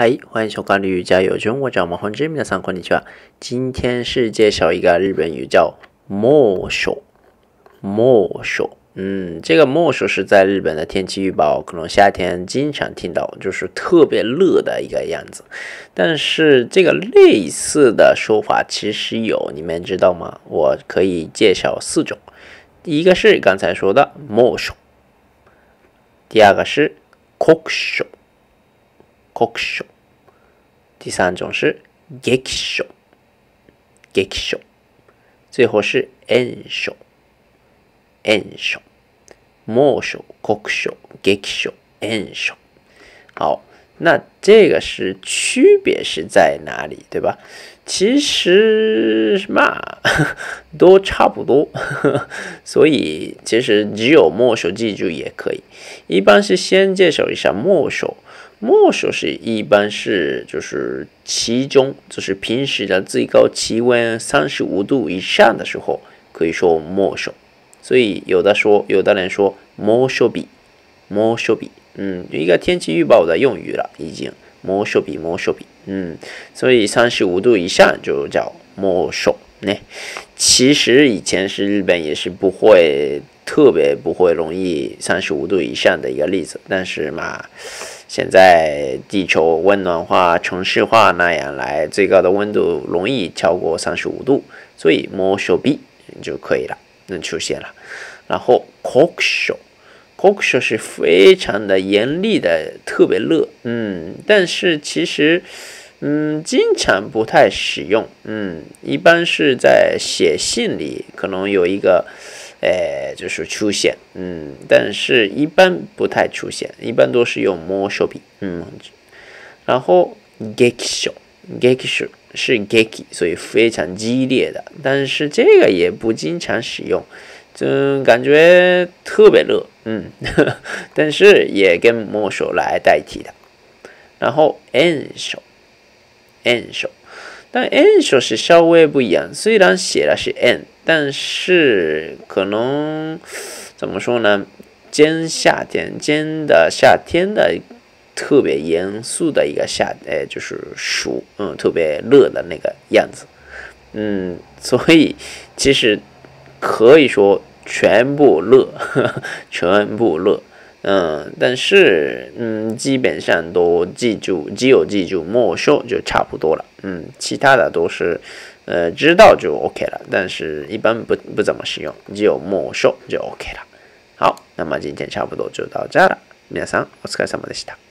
嗨，欢迎收看《日语加油中》，我叫马宏志，皆さんこんにちは。今天是介绍一个日本语叫“猛暑”，猛暑。嗯，这个猛暑是在日本的天气预报，可能夏天经常听到，就是特别热的一个样子。但是这个类似的说法其实有，你们知道吗？我可以介绍四种。第一个是刚才说的猛暑，第二个是酷暑。 酷暑，第三种是激暑，激暑，最后是炎暑，炎暑，猛暑、酷暑、激暑、炎暑。好，那这个是区别是在哪里，对吧？其实嘛，都差不多，所以其实只有末手记住也可以。一般是先介绍一下末手。末暑是一般是就是其中就是平时的最高气温三十五度以上的时候，可以说末暑。所以有的说有的人说末暑比，末暑比，嗯，一个天气预报的用语了，已经末暑比，末暑比，嗯，所以三十五度以上就叫末暑。呢其实以前是日本也是不会特别不会容易三十五度以上的一个例子，但是嘛。现在地球温暖化、城市化那样来，最高的温度容易超过三十五度，所以摸手臂就可以了，能出现了。然后酷暑，酷暑是非常的严厉的，特别热，嗯，但是其实，嗯，经常不太使用，嗯，一般是在写信里可能有一个。哎，就是出现，嗯，但是一般不太出现，一般都是用魔手笔，嗯，然后 gekish，gekish 是 geki，所以非常激烈的，但是这个也不经常使用，就感觉特别热，嗯，但是也跟魔手来代替的，然后 en 手，en 手，但 n 说是稍微不一样，虽然写的是 n。但是可能怎么说呢？尖夏天，尖的夏天的特别严肃的一个夏，哎，就是暑，嗯，特别热的那个样子，嗯，所以其实可以说全部热，全部热，嗯，但是嗯，基本上都记住，只有记住末梢就差不多了，嗯，其他的都是。呃，知道就 OK 了，但是一般不不怎么使用，只有魔兽就 OK 了。好，那么今天差不多就到这了，皆さんお疲れ様でした。